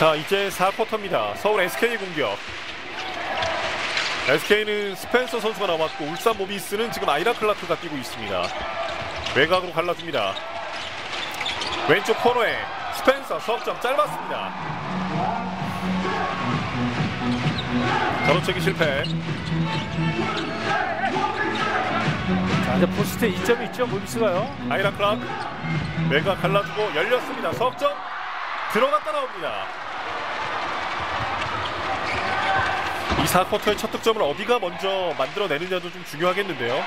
자 이제 4쿼터입니다. 서울 SK 공격. SK는 스펜서 선수가 나왔고 울산 모비스는 지금 아이라 클라크가 뛰고 있습니다. 외곽으로 갈라줍니다. 왼쪽 코너에 스펜서 석점 짧았습니다. 가로채기 실패. 자, 이제 포스트에 이점이 있죠, 모비스가요. 아이라 클라크 외곽 갈라주고 열렸습니다. 석점 들어갔다 나옵니다. 이 4쿼터의 첫 득점을 어디가 먼저 만들어내느냐도 좀 중요하겠는데요.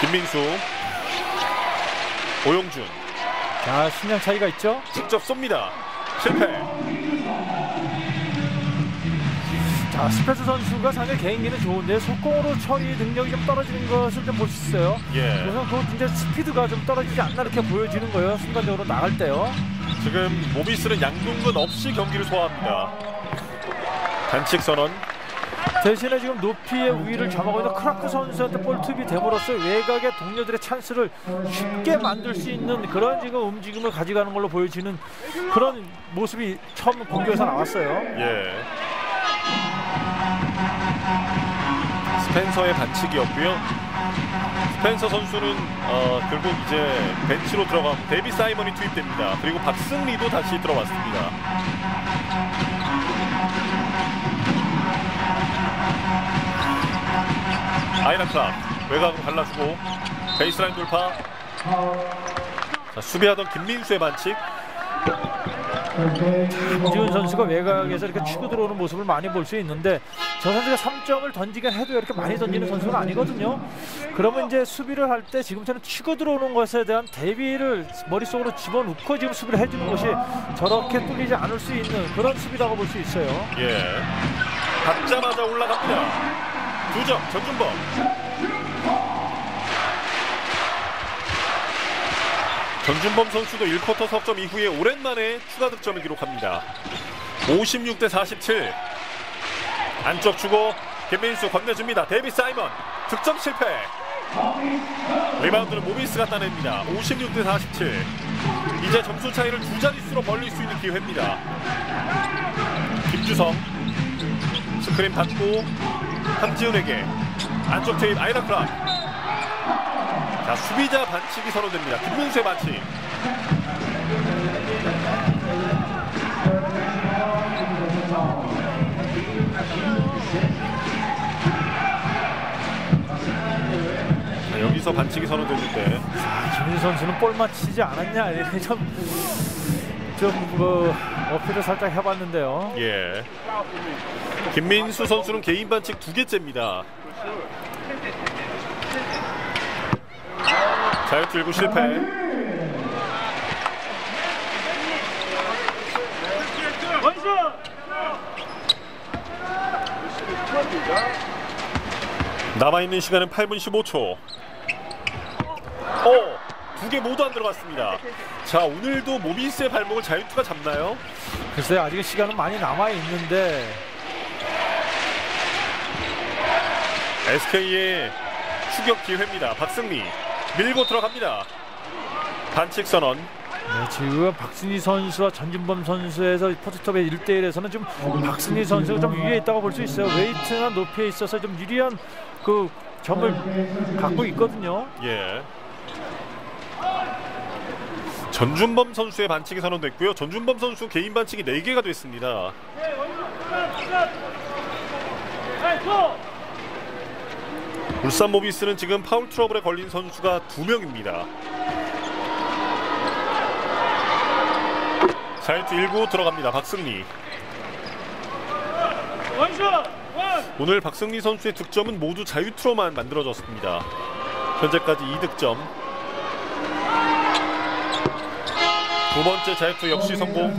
김민수, 오용준 자, 신장 차이가 있죠. 직접 쏩니다. 실패. 자, 스페스 선수가 상당히 개인기는 좋은데 속공으로 처리 능력이 좀 떨어지는 것을 좀 볼 수 있어요. 예. 우선 그 이제 스피드가 좀 떨어지지 않나 이렇게 보여지는 거예요. 순간적으로 나갈 때요. 지금 모비스는 양동근 없이 경기를 소화합니다. 반칙 선언. 대신에 지금 높이의 우위를 점하고 있는 크라크 선수한테 볼 투입이 됨으로써 외곽의 동료들의 찬스를 쉽게 만들 수 있는 그런 지금 움직임을 가져가는 걸로 보여지는 그런 모습이 처음 공격에서 나왔어요. 예. 스펜서의 반칙이었고요. 스펜서 선수는 어, 결국 이제 벤치로 들어가고 데비 사이먼이 투입됩니다. 그리고 박승리도 다시 들어왔습니다. 아이라 클락 외곽으로 갈라주고 베이스라인 돌파. 자, 수비하던 김민수의 반칙. 김지훈 선수가 외곽에서 이렇게 치고 들어오는 모습을 많이 볼 수 있는데 저 선수가 3점을 던지긴 해도 이렇게 많이 던지는 선수는 아니거든요. 그러면 이제 수비를 할 때 지금처럼 치고 들어오는 것에 대한 대비를 머릿속으로 집어넣고 지금 수비를 해주는 것이 저렇게 뚫리지 않을 수 있는 그런 수비라고 볼 수 있어요. 예. 받자마자 올라갑니다. 두점 전준범. 전준범 선수도 1쿼터 석점 이후에 오랜만에 추가 득점을 기록합니다. 56대 47. 안쪽 주고 김민수 건네줍니다. 데비 사이먼 득점 실패. 리바운드는 모비스가 따냅니다. 56대 47. 이제 점수 차이를 두 자릿수로 벌릴 수 있는 기회입니다. 김주성 스크린 받고 함지훈에게 안쪽 투입 아이라 클락 자 수비자 반칙이 선언됩니다. 김민수의 반칙. 자, 여기서 반칙이 선언됐는데. 김민 선수는 볼 맞히지 않았냐? 이렇게 좀좀뭐 어필을 살짝 해봤는데요. 예. 김민수 선수는 개인 반칙 두 개째입니다. 자유투 일구 실패. 남아있는 시간은 8분 15초. 어, 두 개 모두 안 들어갔습니다 자 오늘도 모비스의 발목을 자유투가 잡나요? 글쎄 아직 시간은 많이 남아 있는데 SK의 추격 기회입니다 박승리 밀고 들어갑니다 반칙 선언 네, 지금 박승희 선수와 전준범 선수에서 포스트톱의 1대1에서는 좀 박승리 선수가 좀 위에 있다고 볼 수 있어요. 웨이트나 높이에 있어서 좀 유리한 그 점을 갖고 있거든요. 예. 전준범 선수의 반칙이 선언됐고요. 전준범 선수 개인 반칙이 4개가 됐습니다. 울산 모비스는 지금 파울 트러블에 걸린 선수가 2명입니다. 자유투 1구 들어갑니다. 박승리. 오늘 박승리 선수의 득점은 모두 자유투로만 만들어졌습니다. 현재까지 2득점. 두 번째 자유투 역시 성공.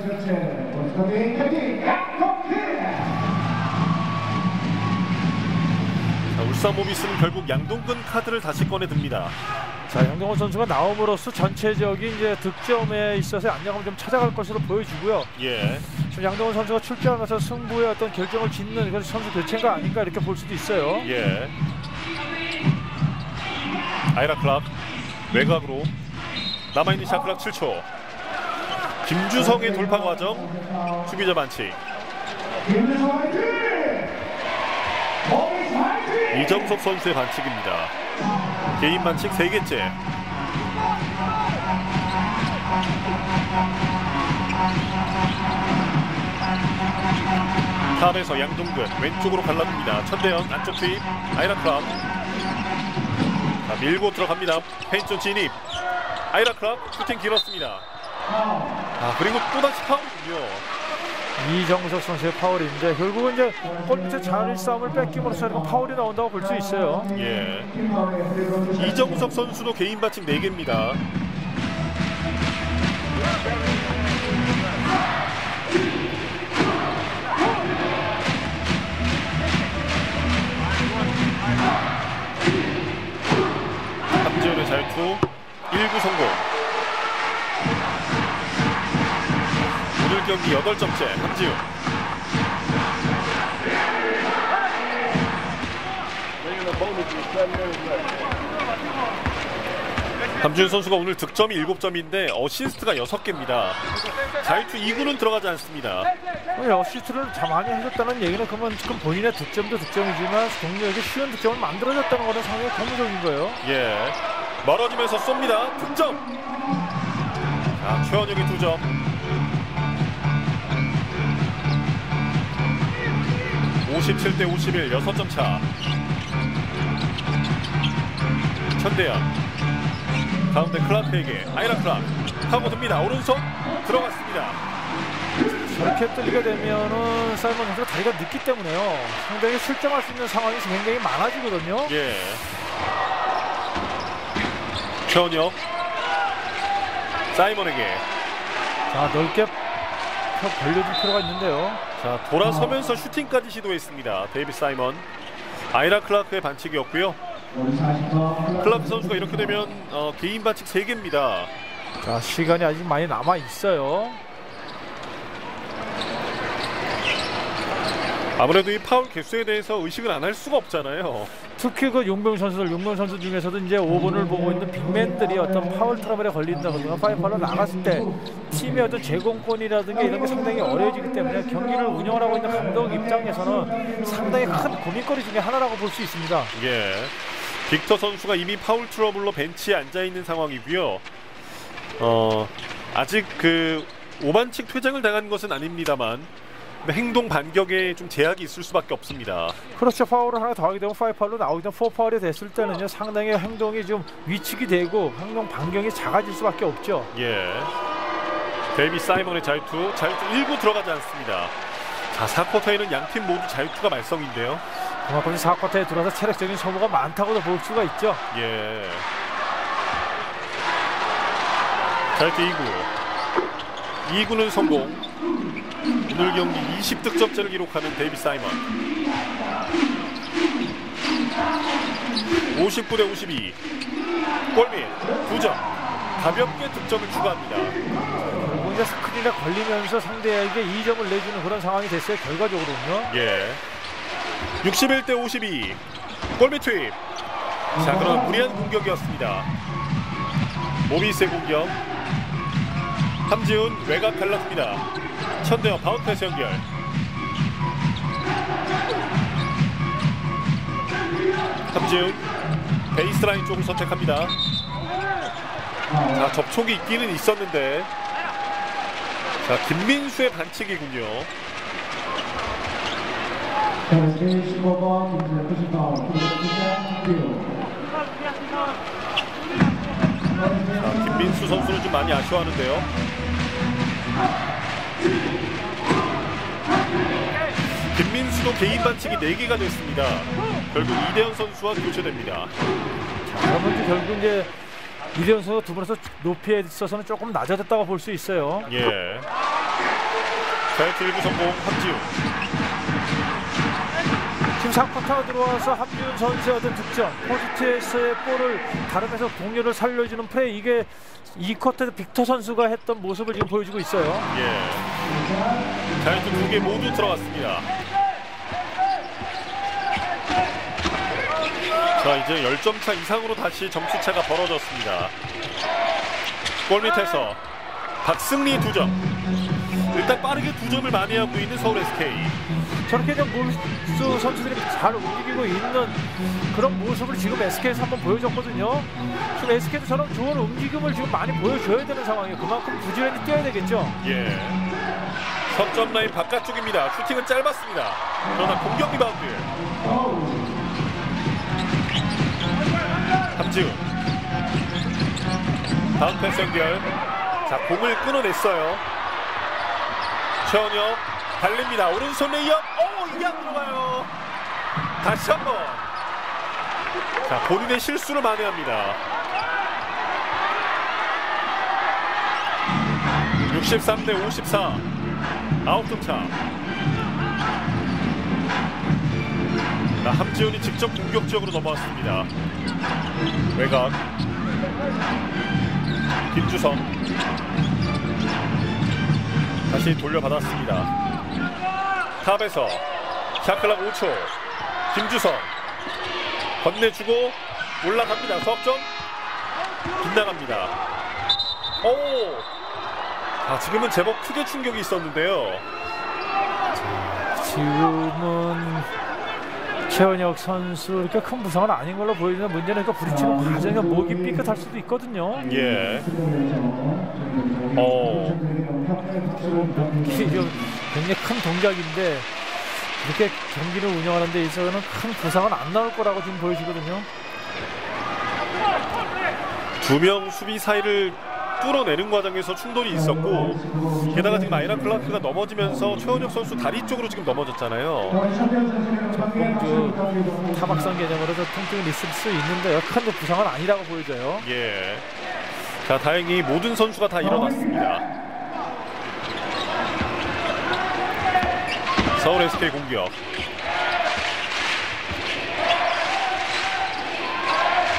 자, 울산 모비스는 결국 양동근 카드를 다시 꺼내 듭니다. 자, 양동원 선수가 나옴으로써 전체적인 이제 득점에 있어서 안정감을 좀 찾아갈 것으로 보여지고요. 예. 지금 양동원 선수가 출전하면서 승부의 어떤 결정을 짓는 그런 선수 교체가 아닌가 이렇게 볼 수도 있어요. 예. 아이라 클락 외곽으로 남아있는 샤클락 7초. 김주성의 돌파 과정 수비자 반칙. 이정석 선수의 반칙입니다. 개인 반칙 3개째. 탑에서 양동근 왼쪽으로 갈라줍니다. 천대현 안쪽 투입 아이라 클락 자, 밀고 들어갑니다. 페인트 진입. 아이라 클락 슈팅 길었습니다 아 그리고 또다시 파울이요 이정석 선수의 파울인데 결국은 이제 골 밑에 자리 싸움을 뺏김으로써 파울이 나온다고 볼 수 있어요. 예. 이정석 선수도 개인 반칙 4개입니다. 함지훈의 잘투 1구 성공. 오늘 경기 8점째 함지훈. 함준 선수가 오늘 득점이 7점인데 어시스트가 6개입니다. 자유투 2구는 들어가지 않습니다. 어, 어시스트를 참 많이 해줬다는 얘기는 그러면 지금 본인의 득점도 득점이지만 동료에게 쉬운 득점을 만들어줬다는 거는 상당히 고무적인 거예요. 예. 멀어지면서 쏩니다. 득점. 자, 최원영이 2점. (57대 51) 6점 차. 천대현. 가운데 클라크에게 아이라 클라크. 파고듭니다. 오른손 들어갔습니다. 저렇게 뚫리게 되면은 사이먼 선수가 다리가 늦기 때문에요. 상당히 실점할 수 있는 상황이 굉장히 많아지거든요. 예. 최원혁. 사이먼에게. 자 넓게 펴 벌려줄 필요가 있는데요. 자 돌아서면서 슈팅까지 시도했습니다. 데이비 사이먼 아이라 클라크의 반칙이었고요. 클라크 선수가 이렇게 되면 어, 개인 반칙 3개입니다. 자 시간이 아직 많이 남아 있어요. 아무래도 이 파울 개수에 대해서 의식을 안 할 수가 없잖아요. 특히 그 용병 선수들, 용병 선수 중에서도 이제 5번을 보고 있는 빅맨들이 어떤 파울 트러블에 걸린다거나 파이팔로 나갔을 때 팀의 어떤 제공권이라든가 이런 게 상당히 어려워지기 때문에 경기를 운영을 하고 있는 감독 입장에서는 상당히 큰 고민거리 중에 하나라고 볼 수 있습니다. 예. 빅터 선수가 이미 파울 트러블로 벤치에 앉아 있는 상황이고요. 어, 아직 그 오반칙 퇴장을 당한 것은 아닙니다만 행동 반경에 좀 제약이 있을 수밖에 없습니다. 그렇죠. 파울을 하나 더 하게 되면 five 파울로 나오기 전에 four 파울이 됐을 때는요 상당히 행동이 좀 위축이 되고 행동 반경이 작아질 수밖에 없죠. 예. 데이비 사이먼의 자유투, 자유투 1구 들어가지 않습니다. 자, 4쿼터에는 양팀 모두 자유투가 말썽인데요. 그만큼 4쿼터에 들어서 체력적인 소모가 많다고도 볼 수가 있죠. 예. 자유투 2구. 2구는 성공. 오늘 경기 20득점째를 기록하는 데이비 사이먼. 59대 52. 골밑 2점. 가볍게 득점을 추가합니다. 결국 이제 스크린에 걸리면서 상대에게 2점을 내주는 그런 상황이 됐어요. 결과적으로는요. 예. 61대 52. 골밑 투입. 자, 그런 무리한 공격이었습니다. 모비스의 공격. 함지훈 외곽 갈라집니다. 천대현 바운드 패스 연결. 함지훈 베이스라인 쪽을 선택합니다. 자, 접촉이 있기는 있었는데. 자, 김민수의 반칙이군요. 15번 김진혁 90번 자, 김민수 선수는 좀 많이 아쉬워하는데요. 김민수도 개인 반칙이 4개가 됐습니다. 결국 이대현 선수와 교체됩니다. 그러면 이제 결국 이제 이대현 선수가 두 번에서 높이에 있어서는 조금 낮아졌다고 볼 수 있어요. 예. 자유투 1구 성공 함지훈. 지금 4쿼터가 들어와서 함지훈 선수의 어떤 득점, 포스트에서의 볼을 다름에서 동료를 살려주는 플레이 이게 2쿼터 빅터 선수가 했던 모습을 지금 보여주고 있어요. 예. 자유투 2개 모두 들어갔습니다. 자, 이제 10점 차 이상으로 다시 점수차가 벌어졌습니다. 골 밑에서 박승리 2점. 일단 빠르게 2점을 만회하고 있는 서울 SK. 저렇게 좀 몰수 선수들이 잘 움직이고 있는 그런 모습을 지금 SK에서 한번 보여줬거든요. 지금 SK도 저런 좋은 움직임을 지금 많이 보여줘야 되는 상황이에요. 그만큼 부지런히 뛰어야 되겠죠. 예. 석점 라인 바깥쪽입니다. 슈팅은 짧았습니다. 그러나 공격 리바운드. 함지훈. 다음 패스 연결. 자, 공을 끊어냈어요. 최원혁 달립니다. 오른손 레이업. 오, 이게 안 들어가요. 다시 한 번. 자, 본인의 실수를 만회합니다. 63대 54. 아홉 점 차. 자, 함지훈이 직접 공격적으로 넘어왔습니다. 외곽. 김주성. 다시 돌려받았습니다. 탑에서 샤클락 5초. 김주성. 건네주고 올라갑니다. 석점. 빗나갑니다. 오! 아, 지금은 제법 크게 충격이 있었는데요. 지금은 최원혁 선수 이렇게 큰 부상은 아닌 걸로 보이는데 문제는 그 부딪히는 과정에 목이 삐끗할 수도 있거든요. 예. 어, 굉장히 큰 동작인데 이렇게 경기를 운영하는 데 있어서는 큰 부상은 안 나올 거라고 지금 보여지거든요. 두 명 수비 사이를 뚫어내는 과정에서 충돌이 있었고 게다가 지금 아이라 클라크가 넘어지면서 최원혁 선수 다리 쪽으로 지금 넘어졌잖아요. 그 타박상 개념으로 저 통증이 있을 수 있는데 역한 부상은 아니라고 보여져요. 예. 자, 다행히 모든 선수가 다 일어났습니다. 서울 SK 공격.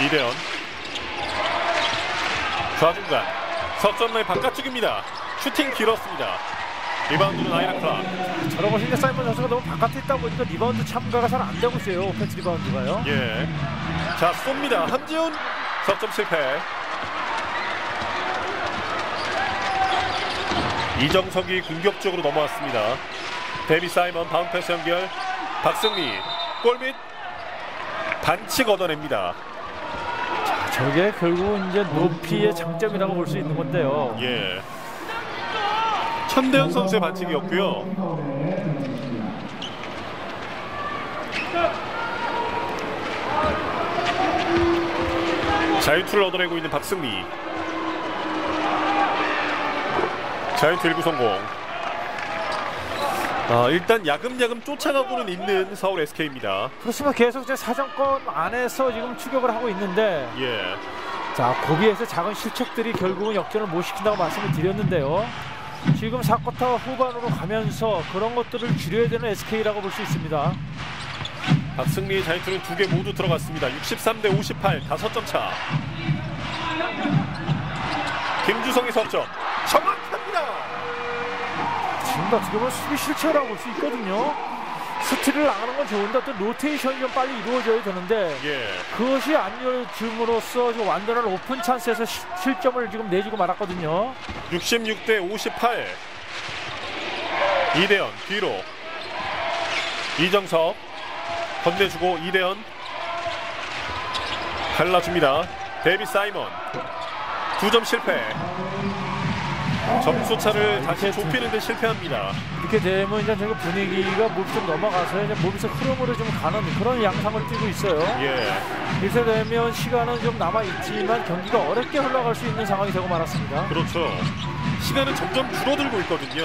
이대현. 좌중간. 석점 라인 바깥쪽입니다. 슈팅 길었습니다. 리바운드는 아이라 클라크. 저런 거 신경 사이먼 선수가 너무 바깥에 있다 보니까 리바운드 참가가 잘 안 되고 있어요. 오펜스 리바운드가요. 예. 자, 쏩니다. 함지훈 석점 실패. 이정석이 공격적으로 넘어왔습니다. 데이비 사이먼 다운 패스 연결. 박승리 골밑 반칙 얻어냅니다. 저게 결국 이제 높이의 장점이라고 볼 수 있는 건데요. 예. 천대현 선수의 반칙이었고요. 자유투를 얻어내고 있는 박승리. 자유투 일구 성공. 아, 일단 야금야금 쫓아가고는 있는 서울 SK입니다. 그렇지만 계속 이제 사정권 안에서 지금 추격을 하고 있는데 예. 자 고비에서 작은 실책들이 결국은 역전을 못 시킨다고 말씀을 드렸는데요. 지금 4쿼터 후반으로 가면서 그런 것들을 줄여야 되는 SK라고 볼 수 있습니다. 박승리의 자유투는 두 개 모두 들어갔습니다. 63대 58, 다섯 점 차. 김주성의 석점. 지금 어떻게 보면 수비 실책이라고 볼 수 있거든요. 스틸을 나가는 건 좋은데 또 로테이션이 좀 빨리 이루어져야 되는데 예. 그것이 안 이루어짐으로써 완전한 오픈 찬스에서 시- 실점을 지금 내주고 말았거든요. 66대 58. 이대현 뒤로. 이정석 건네주고 이대현 갈라줍니다. 데비 사이먼 두 점 실패. 점수 차를 다시 좁히는 데 실패합니다. 이렇게 되면 이제 저기 분위기가 몸이 좀 넘어가서 이제 몸에서 흐름으로 좀 가는 그런 양상을 띠고 있어요. 예. 이렇게 되면 시간은 좀 남아 있지만 경기가 어렵게 흘러갈 수 있는 상황이 되고 말았습니다. 그렇죠. 시간은 점점 줄어들고 있거든요.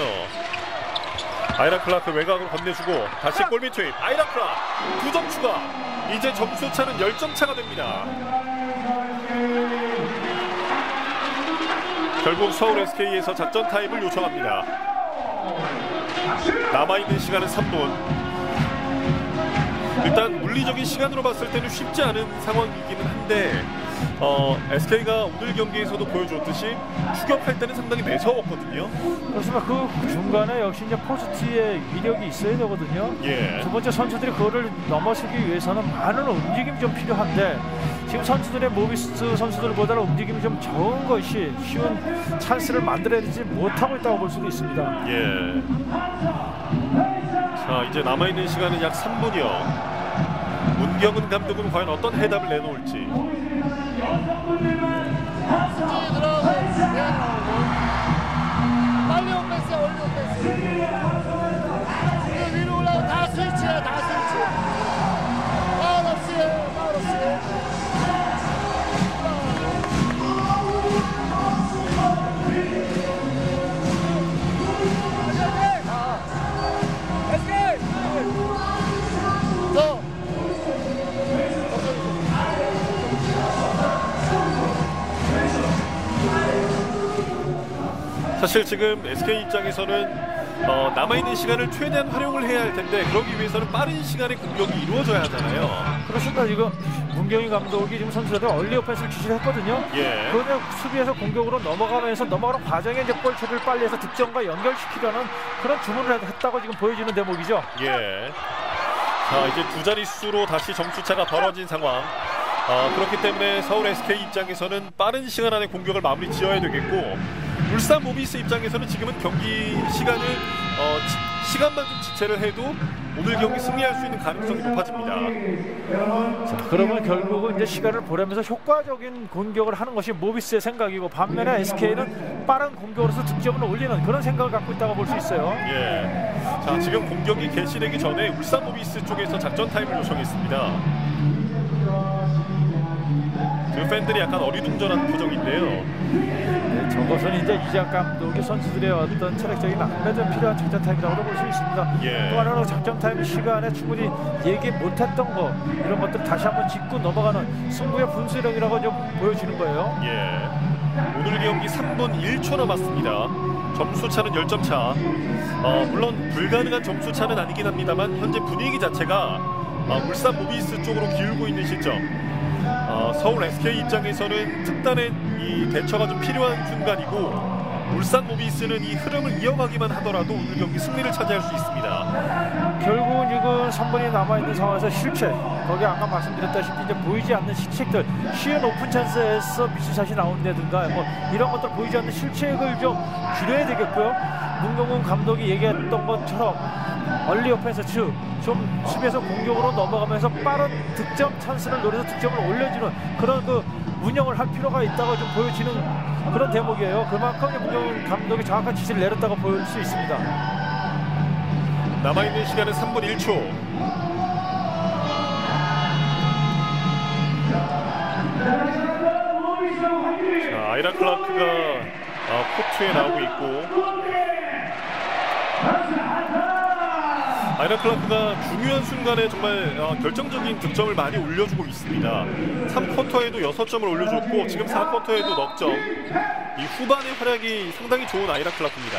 아이라 클라크 외곽으로 건네주고 다시 골밑 투입. 아이라 클라크 두점 추가. 이제 점수 차는 10점 차가 됩니다. 결국 서울 SK에서 작전 타임을 요청합니다. 남아있는 시간은 3분. 일단 물리적인 시간으로 봤을 때는 쉽지 않은 상황이기는 한데 어, SK가 오늘 경기에서도 보여줬듯이 추격할 때는 상당히 매서웠거든요. 그렇지만 그 중간에 역시 이제 포스트의 위력이 있어야 되거든요. 예. 두 번째 선수들이 그거를 넘어서기 위해서는 많은 움직임이 좀 필요한데 지금 선수들의 모비스 선수들보다는 움직임이 좀 적은 것이 쉬운 찬스를 만들어내지 못하고 있다고 볼 수도 있습니다. 예. 자 이제 남아 있는 시간은 약 3분여. 문경은 감독은 과연 어떤 해답을 내놓을지. 빨리 온 패스 올리 온 패스 이거 위로 올라가고 다 스위치야 다 스위치 사실 지금 SK 입장에서는 어, 남아있는 시간을 최대한 활용을 해야 할 텐데 그러기 위해서는 빠른 시간에 공격이 이루어져야 하잖아요. 그렇습니다. 지금 문경희 감독이 지금 선수들한테 얼리 오펜스를 지시를 했거든요. 예. 그러면 수비에서 공격으로 넘어가면서 넘어가는 과정에 이제 볼 처리를 빨리 해서 득점과 연결시키려는 그런 주문을 했다고 지금 보여지는 대목이죠. 예. 자 이제 두 자릿수로 다시 점수차가 벌어진 상황. 어, 그렇기 때문에 서울 SK 입장에서는 빠른 시간 안에 공격을 마무리 지어야 되겠고 울산 모비스 입장에서는 지금은 경기 시간을 어, 지- 시간만 좀 지체를 해도 오늘 경기 승리할 수 있는 가능성이 높아집니다. 자, 그러면 결국은 이제 시간을 보내면서 효과적인 공격을 하는 것이 모비스의 생각이고 반면에 SK는 빠른 공격으로서 득점을 올리는 그런 생각을 갖고 있다고 볼 수 있어요. 예. 자 지금 공격이 개시되기 전에 울산 모비스 쪽에서 작전 타임을 요청했습니다. 그 팬들이 약간 어리둥절한 표정인데요. 네, 저것은 이제 유재학 감독이 선수들의 어떤 체력적인 안배도 필요한 작전 타임이라고 볼 수 있습니다. 예. 또 하나는 작전 타임 시간에 충분히 얘기 못했던 거 이런 것들 다시 한번 짚고 넘어가는 승부의 분수령이라고 좀 보여지는 거예요. 예. 오늘 경기 3분 1초 남았습니다. 점수 차는 10점 차. 어, 물론 불가능한 점수 차는 아니긴 합니다만 현재 분위기 자체가 어, 울산 모비스 쪽으로 기울고 있는 시점. 어, 서울 SK 입장에서는 특단의 이 대처가 좀 필요한 순간이고 울산 모비스는 이 흐름을 이어가기만 하더라도 오늘 경기 승리를 차지할 수 있습니다. 결국은 지금 3분이 남아있는 상황에서 실책 거기 아까 말씀드렸다시피 이제 보이지 않는 실책들 쉬운 오픈 찬스에서 미스샷이 나온다든가 뭐 이런 것들 보이지 않는 실책을 좀 줄여야 되겠고요 문경훈 감독이 얘기했던 것처럼 얼리 오펜스 좀 수비에서 공격으로 넘어가면서 빠른 득점 찬스를 노려서 득점을 올려주는 그런 그 운영을 할 필요가 있다고 좀 보여지는 그런 대목이에요. 그만큼 문경훈 감독이 정확한 지시를 내렸다고 볼수 있습니다. 남아있는 시간은 3분 1초. 자, 아이라 클라크가 어, 코트에 나오고 있고 아이라 클라크가 중요한 순간에 정말 어, 결정적인 득점을 많이 올려주고 있습니다. 3쿼터에도 6점을 올려줬고 지금 4쿼터에도 넉 점. 이 후반의 활약이 상당히 좋은 아이라 클라크입니다.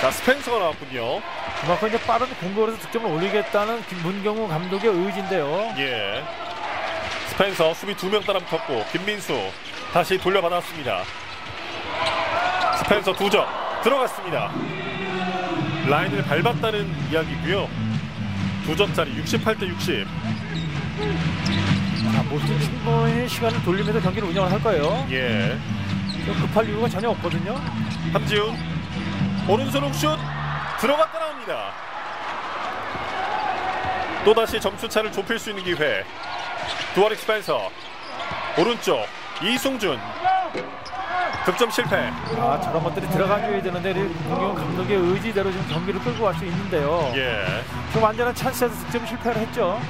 자 스펜서가 나왔군요. 그만큼 이제 빠른 공격으로서 득점을 올리겠다는 김- 문경우 감독의 의지인데요. 예. 스펜서 수비 두 명 따라 붙었고 김민수 다시 돌려받았습니다. 스펜서 두 점 들어갔습니다. 라인을 밟았다는 이야기고요. 두 점짜리 68대 60. 자, 모스는 충분히 시간을 돌리면서 경기를 운영을 할 거예요. 예. 좀 급할 이유가 전혀 없거든요. 함지훈 오른손 훅슛 들어갔다 나옵니다. 또다시 점수차를 좁힐 수 있는 기회. 두아릭 스펜서 오른쪽 이승준 득점 실패. 아, 저런 것들이 들어가줘야 되는데 문경우 감독의 의지대로 지금 경기를 끌고 갈 수 있는데요. 예. 좀 완전한 찬스에서 득점 실패를 했죠.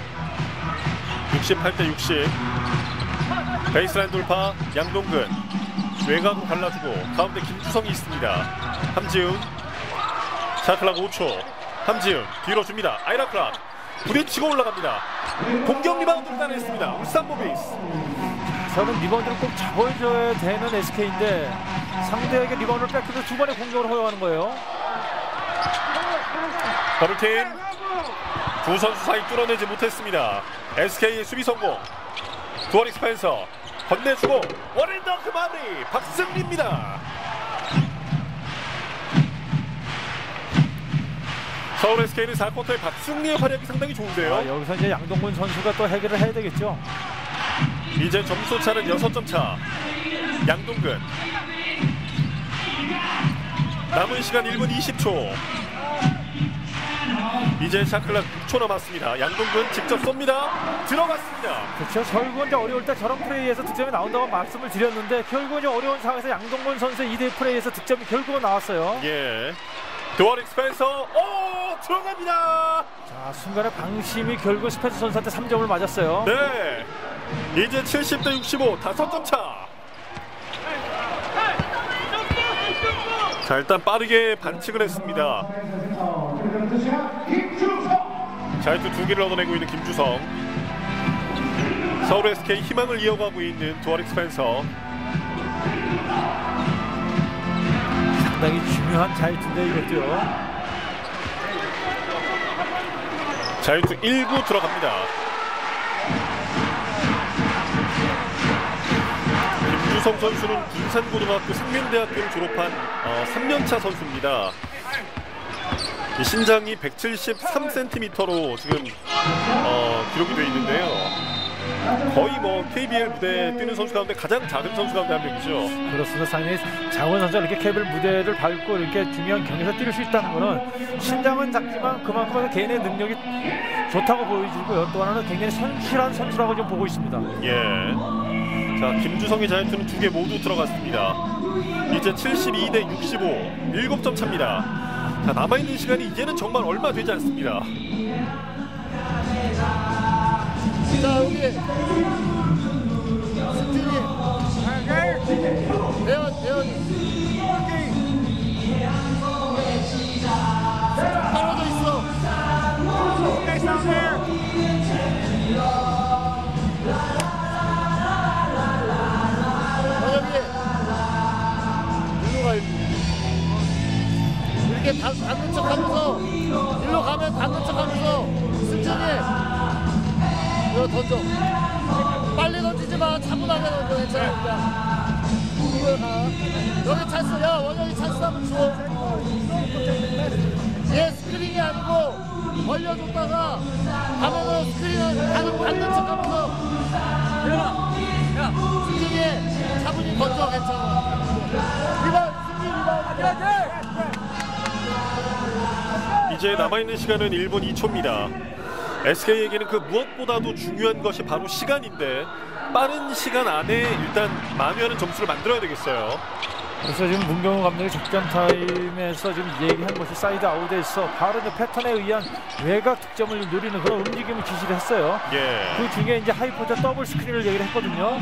68대 60. 베이스라인 돌파 양동근 외곽으로 갈라주고 가운데 김주성이 있습니다. 함지훈 shot clock 5초. 함지훈 뒤로 줍니다. 아이라 클라크 부딪히고 올라갑니다. 공격 리바운드를 따냈습니다. 울산 모비스. 저런 리바운드를 꼭 잡아줘야 되는 SK인데 상대에게 리바운드를 뺏기면서 두 번의 공격을 허용하는 거예요. 더블팀 두 선수 사이 뚫어내지 못했습니다. SK의 수비 성공. 드워릭 스펜서 건네주고 one hand 덩크 마무리 박승리입니다. 서울 SK는 4쿼터에 박승리의 활약이 상당히 좋은데요. 아, 여기서 이제 양동근 선수가 또 해결을 해야 되겠죠. 이제 점수 차는 6점 차. 양동근. 남은 시간 1분 20초. 이제 샤클락 6초 남았습니다. 양동근 직접 쏩니다. 들어갔습니다. 그렇죠. 결국은 이제 어려울 때 저런 플레이에서 득점이 나온다고 말씀을 드렸는데 결국은 이제 어려운 상황에서 양동근 선수의 2대 플레이에서 득점이 결국은 나왔어요. 예. 드워릭 스펜서 오 들어갑니다. 자, 순간에 방심이 결국 스펜서 선수한테 3점을 맞았어요. 네. 이제 70대 65 다섯 점 차. 자 일단 빠르게 반칙을 했습니다. 자유투 두 개를 얻어내고 있는 김주성. 서울 SK 희망을 이어가고 있는 두어릭 스펜서. 상당히 중요한 자유투인데 이것도요. 자유투 1구 들어갑니다. 김주성 선수는 군산고등학교 상면대학교를 졸업한 어, 3년차 선수입니다. 이 신장이 173cm로 지금 어, 기록이 되어 있는데요. 거의 뭐 KBL 무대에 뛰는 선수 가운데 가장 작은 선수 가운데 한 명이죠. 그렇습니다. 상당히 장원 선수가 이렇게 케이블 무대를 밟고 이렇게 중요한 경기에서 뛸 수 있다는 것은 신장은 작지만 그만큼 개인의 능력이 좋다고 보여지고요. 또 하나는 굉장히 선실한 선수라고 좀 보고 있습니다. 예. 자, 김주성의 자유투는 두 개 모두 들어갔습니다. 이제 72 대 65, 7점 차입니다. 자, 남아있는 시간이 이제는 정말 얼마 되지 않습니다. 자 여기 승진이 대원 대원 닿- 닿는 척 하면서 일로 가면 닿는 척 하면서 승진이 이거 던져. 빨리 던지지 마. 차분하게 던져. 괜찮아. 이거 가. 여기 찬스. 야, 원영이 찬스 한번 줘. 얘 스크린이 아니고 벌려줬다가 가면은 스크린은 가는 받는 척 하면서 야, 야, 승진이 차분히 던져. 괜찮아. 리바운, 승진 리바운. 이 제 남아있는 시간은 1분 2초입니다. SK에게는 그 무엇보다도 중요한 것이 바로 시간인데 빠른 시간 안에 일단 만회하는 점수를 만들어야 되겠어요. 그래서 지금 문경은 감독이 작전 타임에서 지금 얘기한 것이 사이드 아웃에서 바로 이제 패턴에 의한 외곽 득점을 노리는 그런 움직임을 지시를 했어요. 예. 그 중에 이제 하이포스트 더블 스크린을 얘기를 했거든요.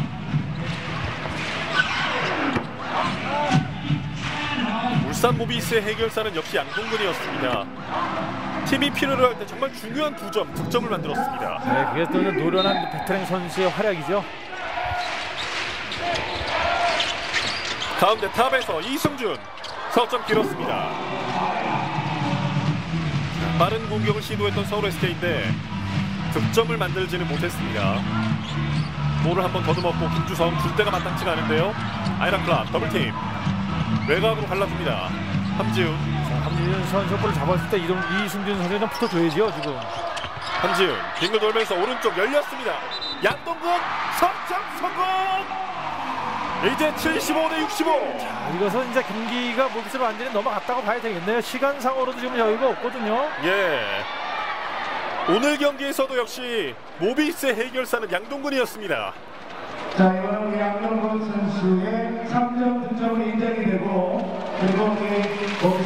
울산 모비스의 해결사는 역시 양동근이었습니다. 팀이 필요로 할 때 정말 중요한 두 점, 득점을 만들었습니다. 네, 그게 또 노련한 베테랑 선수의 활약이죠. 가운데 탑에서 이승준 석점 길었습니다. 빠른 공격을 시도했던 서울 SK인데 득점을 만들지는 못했습니다. 볼을 한번 더듬었고 김주성 줄 때가 마땅치가 않은데요. 아이랑 클럽 더블팀 외곽으로 갈라줍니다. 함지훈, 자, 함지훈 선수 볼을 잡았을 때 이동 이승준 선수는 붙어줘야죠 지금. 함지훈 빙글 돌면서 오른쪽 열렸습니다. 양동근 석점 성공. 이제 75대 65. 아, 이것은 이제 경기가 모비스로 완전히 넘어갔다고 봐야 되겠네요. 시간상으로도 지금 여유가 없거든요. 예. 오늘 경기에서도 역시 모비스의 해결사는 양동근이었습니다. 자, 우리 양동근 선수의 3점 득점이 인정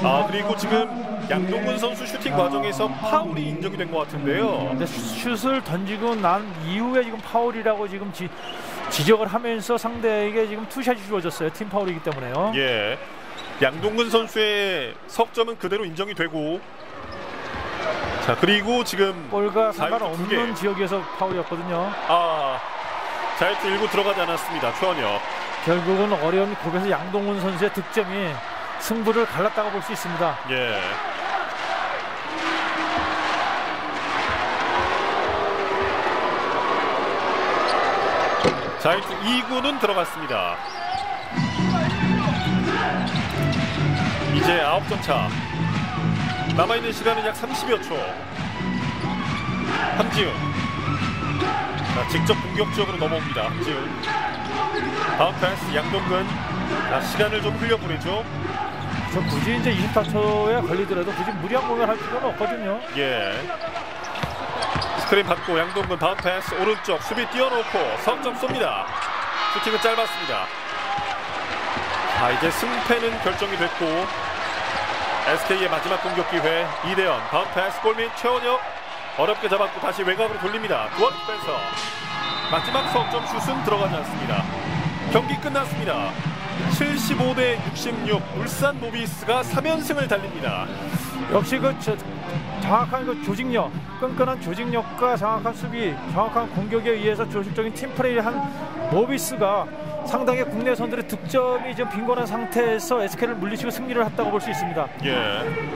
아 그리고 지금 양동근 선수 슈팅 과정에서 파울이 인정이 된 것 같은데요. 근데 슛을 던지고 난 이후에 지금 파울이라고 지금 지, 지적을 하면서 상대에게 지금 투샷이 주어졌어요. 팀 파울이기 때문에요. 예. 양동근 선수의 석점은 그대로 인정이 되고 자 그리고 지금 볼과 상관없는 개. 지역에서 파울이었거든요. 아 자유투 일구 들어가지 않았습니다. 최원혁. 결국은 어려운 고에서 양동훈 선수의 득점이 승부를 갈랐다고 볼 수 있습니다. 예. 자, 2구는 들어갔습니다. 이제 9점 차. 남아있는 시간은 약 30여 초. 함지훈. 자, 직접 공격적으로 넘어옵니다. 함지훈. 다음 패스 양동근. 자, 시간을 좀 흘려보내죠. 저 굳이 이제 24초에 걸리더라도 굳이 무리한 공격을 할 필요는 없거든요. 예. 스크린 받고 양동근 다운 패스 오른쪽 수비 띄워놓고 석점 쏩니다. 슈팅은 짧았습니다. 자 이제 승패는 결정이 됐고 SK의 마지막 공격 기회 이대현 다운 패스 골밑 최원혁 어렵게 잡았고 다시 외곽으로 돌립니다. 두원 펜서 마지막 석점 슛은 들어가지 않습니다. 경기 끝났습니다. 75대 66 울산 모비스가 3연승을 달립니다. 역시 그 저, 정확한 그 조직력, 끈끈한 조직력과 정확한 수비, 정확한 공격에 의해서 조직적인 팀 플레이를 한 모비스가 상당히 국내 선들의 득점이 좀 빈곤한 상태에서 SK를 물리치고 승리를 했다고 볼 수 있습니다. 예.